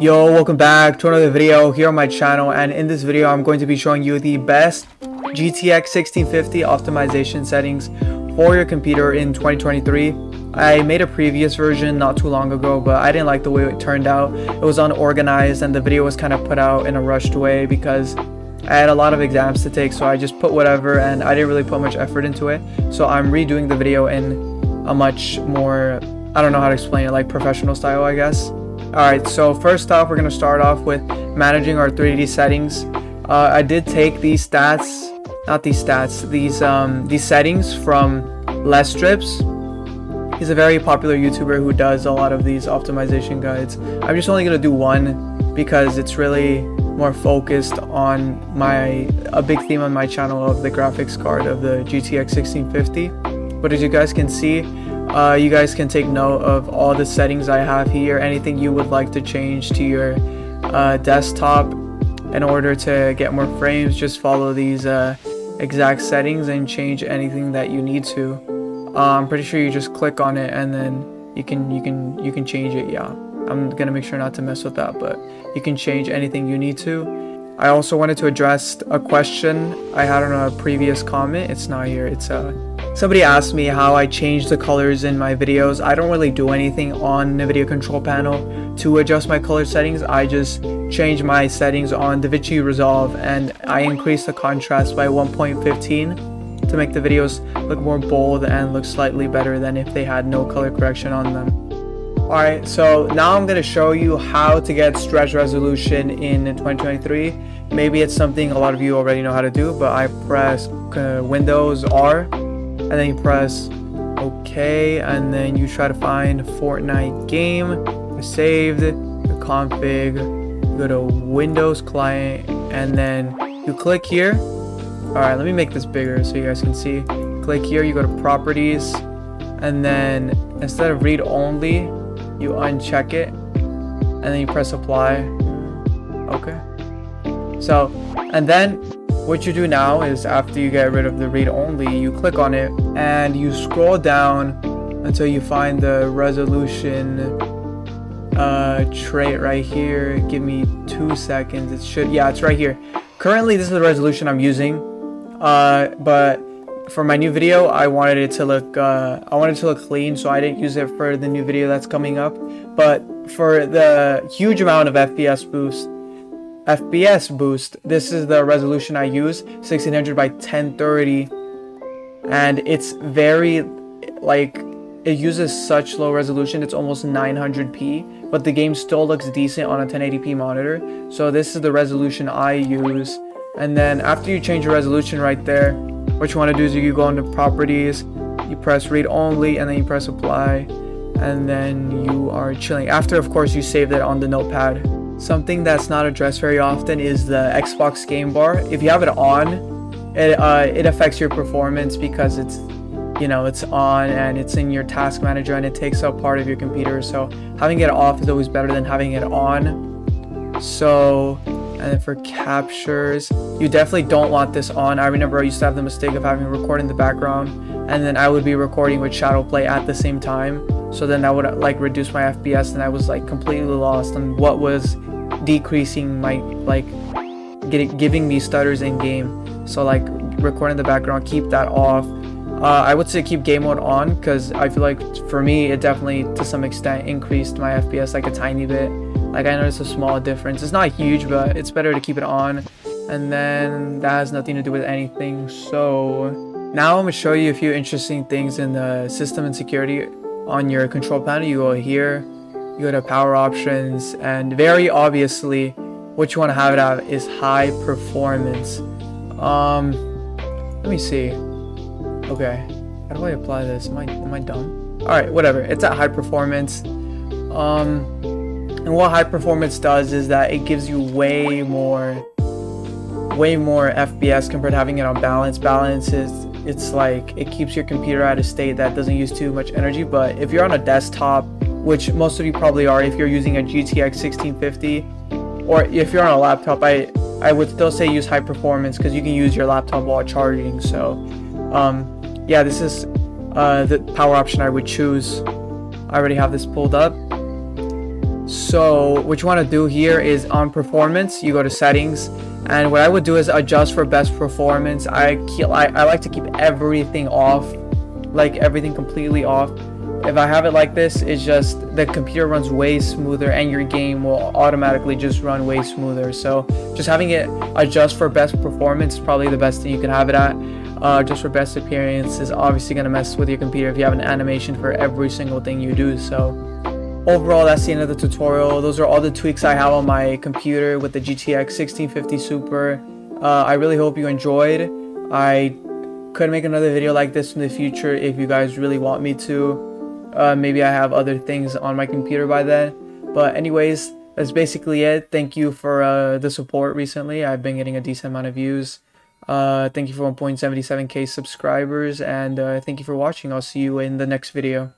Yo, welcome back to another video here on my channel and in this video I'm going to be showing you the best GTX 1650 optimization settings for your computer in 2023. I made a previous version not too long ago but I didn't like the way it turned out. It was unorganized and the video was kind of put out in a rushed way because I had a lot of exams to take so I just put whatever and I didn't really put much effort into it. So I'm redoing the video in a much more, I don't know how to explain it, like professional style I guess. Alright, so first off, we're going to start off with managing our 3D settings. Uh, I did take these stats, not these stats, these um, these settings from leStripeZ. He's a very popular YouTuber who does a lot of these optimization guides. I'm just only going to do one because it's really more focused on my a big theme on my channel of the graphics card of the GTX 1650. But as you guys can see, uh, you guys can take note of all the settings I have here, anything you would like to change to your uh, desktop in order to get more frames, just follow these uh, exact settings and change anything that you need to. Uh, I'm pretty sure you just click on it and then you can you can you can change it. Yeah, I'm gonna make sure not to mess with that, but you can change anything you need to. I also wanted to address a question I had on a previous comment. It's not here. It's uh Somebody asked me how I change the colors in my videos. I don't really do anything on the Nvidia control panel to adjust my color settings. I just change my settings on DaVinci Resolve and I increase the contrast by 1.15 to make the videos look more bold and look slightly better than if they had no color correction on them. Alright, so now I'm going to show you how to get stretch resolution in 2023. Maybe it's something a lot of you already know how to do, but I press uh, Windows R and then you press OK, and then you try to find Fortnite game, saved, the config, you go to Windows client, and then you click here. Alright, let me make this bigger so you guys can see. Click here, you go to properties, and then instead of read only, you uncheck it, and then you press apply. Okay. So, and then what you do now is after you get rid of the read only, you click on it and you scroll down until you find the resolution uh, trait right here. Give me two seconds. It should, yeah, it's right here. Currently, this is the resolution I'm using, uh, but for my new video, I wanted it to look, uh, I wanted to look clean, so I didn't use it for the new video that's coming up. But for the huge amount of FPS boost, FPS boost. This is the resolution I use, 1600 by 1030. And it's very, like, it uses such low resolution, it's almost 900p, but the game still looks decent on a 1080p monitor. So this is the resolution I use. And then after you change your resolution right there, what you want to do is you go into properties, you press read only, and then you press apply, and then you are chilling. After, of course, you saved it on the notepad. Something that's not addressed very often is the Xbox game bar. If you have it on, it, uh, it affects your performance because it's, you know, it's on and it's in your task manager and it takes up part of your computer. So having it off is always better than having it on. So, and then for captures, you definitely don't want this on. I remember I used to have the mistake of having record in the background and then I would be recording with Shadowplay at the same time. So then that would like reduce my FPS and I was like completely lost on what was decreasing my like getting giving me stutters in game. So like recording the background keep that off. Uh, I would say keep game mode on because I feel like for me it definitely to some extent increased my FPS like a tiny bit. Like I noticed a small difference. It's not huge but it's better to keep it on. And then that has nothing to do with anything. So now I'm gonna show you a few interesting things in the system and security on your control panel. You go here you go to power options and very obviously what you want to have it at is high performance. Um let me see. Okay how do I apply this? Am I am I dumb? All right whatever it's at high performance. Um and what high performance does is that it gives you way more way more FPS compared to having it on balance. Balance is it's like it keeps your computer at a state that doesn't use too much energy but if you're on a desktop which most of you probably are if you're using a GTX 1650 or if you're on a laptop I I would still say use high performance because you can use your laptop while charging so um, yeah this is uh, the power option I would choose I already have this pulled up So what you want to do here is on performance, you go to settings, and what I would do is adjust for best performance. I, I, I like to keep everything off, like everything completely off. If I have it like this, it's just the computer runs way smoother and your game will automatically just run way smoother. So just having it adjust for best performance is probably the best thing you can have it at. Uh, just for best appearance is obviously going to mess with your computer if you have an animation for every single thing you do. So overall that's the end of the tutorial those are all the tweaks i have on my computer with the gtx 1650 super uh, i really hope you enjoyed i could make another video like this in the future if you guys really want me to uh, maybe i have other things on my computer by then. But anyways that's basically it. Thank you for uh, the support recently. I've been getting a decent amount of views. Uh, thank you for 1.77k subscribers and uh, thank you for watching. I'll see you in the next video